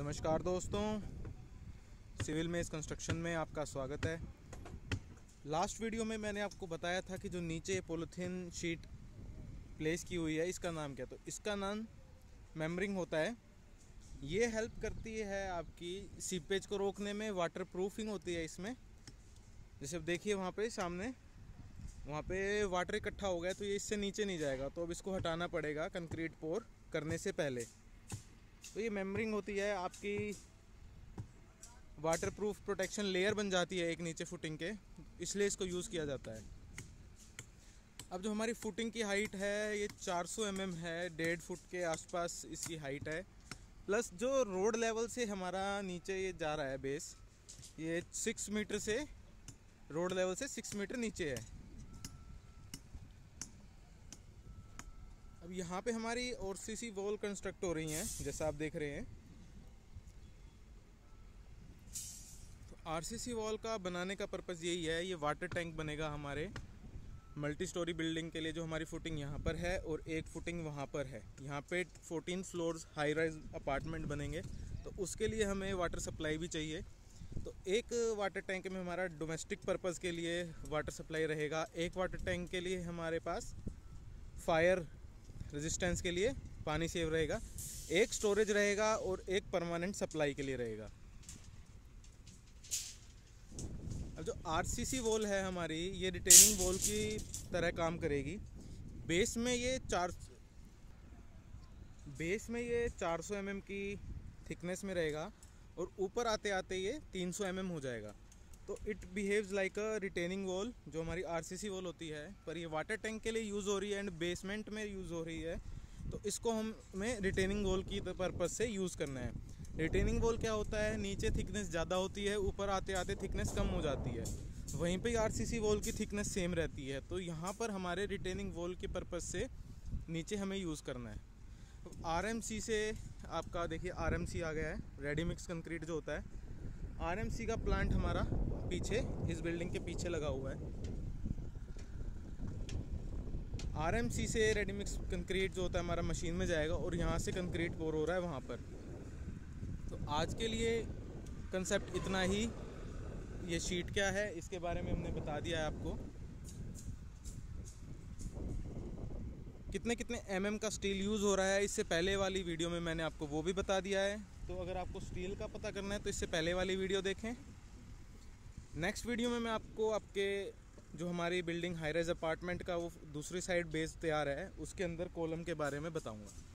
नमस्कार दोस्तों। सिविल में इस कंस्ट्रक्शन में आपका स्वागत है। लास्ट वीडियो में मैंने आपको बताया था कि जो नीचे पोलिथीन शीट प्लेस की हुई है, इसका नाम क्या? तो इसका नाम मेमरिंग होता है। ये हेल्प करती है आपकी सीपेज को रोकने में वाटर प्रूफिंग होती है इसमें। जैसे अब देखिए वहाँ पे सामने, वहाँ पे वाटर इकट्ठा हो गया तो ये इससे नीचे नहीं जाएगा। तो अब इसको हटाना पड़ेगा कंक्रीट पोर करने से पहले। तो ये मेमरिंग होती है, आपकी वाटर प्रूफ प्रोटेक्शन लेयर बन जाती है एक नीचे फुटिंग के, इसलिए इसको यूज़ किया जाता है। अब जो हमारी फुटिंग की हाइट है, ये 400 सौ mm है, डेढ़ फुट के आसपास इसकी हाइट है। प्लस जो रोड लेवल से हमारा नीचे ये जा रहा है बेस ये सिक्स मीटर से रोड लेवल से सिक्स मीटर नीचे है। अब यहाँ पे हमारी और सी सी वॉल कंस्ट्रक्ट हो रही हैं, जैसा आप देख रहे हैं। तो आर सी सी वॉल का बनाने का पर्पज़ यही है, ये वाटर टैंक बनेगा हमारे मल्टी स्टोरी बिल्डिंग के लिए, जो हमारी फुटिंग यहाँ पर है और एक फुटिंग वहाँ पर है। यहाँ पे 14 फ्लोर्स हाई राइज अपार्टमेंट बनेंगे तो उसके लिए हमें वाटर सप्लाई भी चाहिए। तो एक वाटर टैंक में हमारा डोमेस्टिक पर्पज़ के लिए वाटर सप्लाई रहेगा। एक वाटर टैंक के लिए हमारे पास फायर रेजिस्टेंस के लिए पानी सेव रहेगा, एक स्टोरेज रहेगा और एक परमानेंट सप्लाई के लिए रहेगा। अब जो आर सी सी वॉल है हमारी, ये रिटेनिंग वॉल की तरह काम करेगी। बेस में ये चार बेस में ये 400 सौ mm की थिकनेस में रहेगा और ऊपर आते आते ये 300 सौ mm हो जाएगा। तो it behaves like a retaining wall जो हमारी आरसीसी वॉल होती है, पर ये वाटर टैंक के लिए यूज़ हो रही है एंड बेसमेंट में यूज़ हो रही है तो इसको हमें रिटेनिंग वॉल की पर्पज़ से यूज़ करना है। रिटेनिंग वॉल क्या होता है? नीचे थिकनेस ज़्यादा होती है, ऊपर आते आते थिकनेस कम हो जाती है। वहीं पे आरसीसी वॉल की थिकनेस सेम रहती है तो यहाँ पर हमारे रिटेनिंग वॉल के पर्पज़ से नीचे हमें यूज़ करना है। आरएमसी से आपका देखिए आरएमसी आ गया है रेडी मिक्स कंक्रीट जो होता है आरएमसी का प्लांट हमारा पीछे, इस बिल्डिंग के पीछे लगा हुआ है। आरएमसी से रेडीमिक्स कंक्रीट जो होता है हमारा मशीन में जाएगा और यहाँ से कंक्रीट बोर हो रहा है वहाँ पर। तो आज के लिए कंसेप्ट इतना ही। ये शीट क्या है, इसके बारे में हमने बता दिया है आपको। कितने कितने एम mm का स्टील यूज़ हो रहा है, इससे पहले वाली वीडियो में मैंने आपको वो भी बता दिया है। तो अगर आपको स्टील का पता करना है तो इससे पहले वाली वीडियो देखें। नेक्स्ट वीडियो में मैं आपको आपके जो हमारी बिल्डिंग हाई रेज अपार्टमेंट का वो दूसरी साइड बेस तैयार है, उसके अंदर कॉलम के बारे में बताऊँगा।